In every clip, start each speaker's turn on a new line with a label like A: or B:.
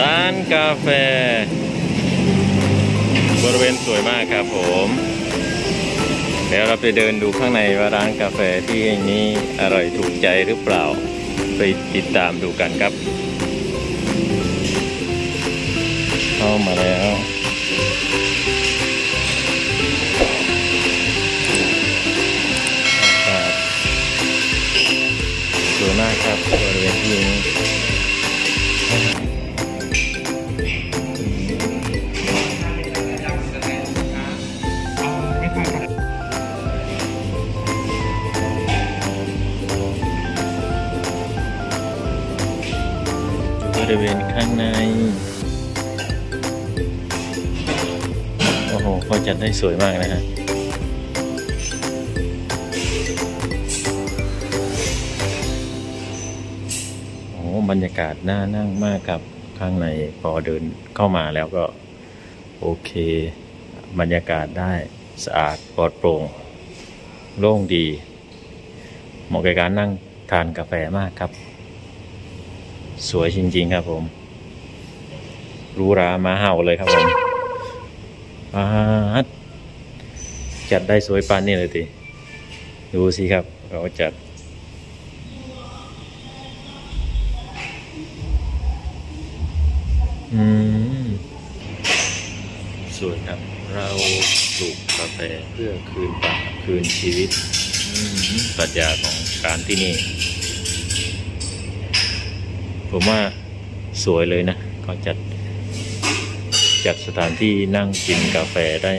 A: ร้านกาแฟ บริเวณสวยมากครับผม เดี๋ยวเราไปเดินดูข้างในว่าร้านกาแฟที่นี้อร่อยถูกใจหรือเปล่า ไปติดตามดูกันครับ เข้ามาแล้วครับสวยมากครับบริเวณที่นี้ ริเวณข้างใน โอ้โหเขาจัดได้สวยมากนะฮะโอ้โหบรรยากาศน่านั่งมากครับข้างในพอเดินเข้ามาแล้วก็ โอเค บรรยากาศได้สะอาดปลอดโปร่ง โล่งดี เหมาะกับการนั่งทานกาแฟมากครับ สวยจริง ๆ ครับผมรูรามาเห่าเลยครับผมอาจัดได้สวยปานนี่เลยทีดูสิครับเขาจัด อืมสวยครับ เราปลูกกาแฟเพื่อคืนป่าคืนชีวิตปรัชญาของการที่นี่ ผมว่าสวยเลยนะเขาจัดจัดสถานที่นั่งกินกาแฟได้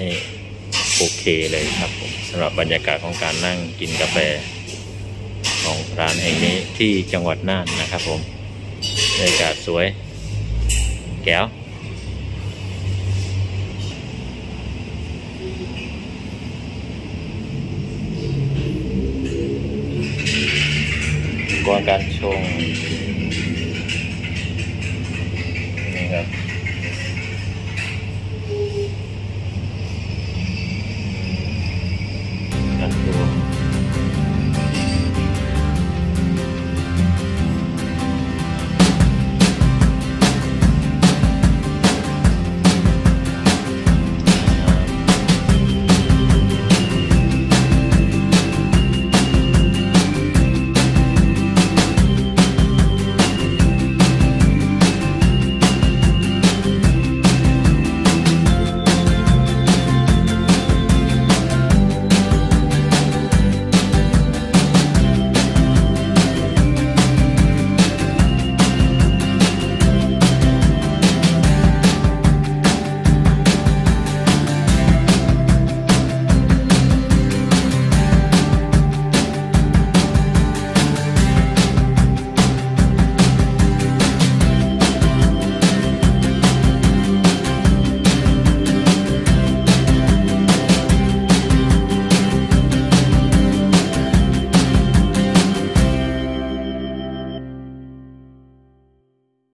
A: โอเคเลยครับผมสำหรับบรรยากาศของการนั่งกินกาแฟของร้านแห่งนี้ที่จังหวัดน่านนะครับผมบรรยากาศสวย แก้วก่อนการชง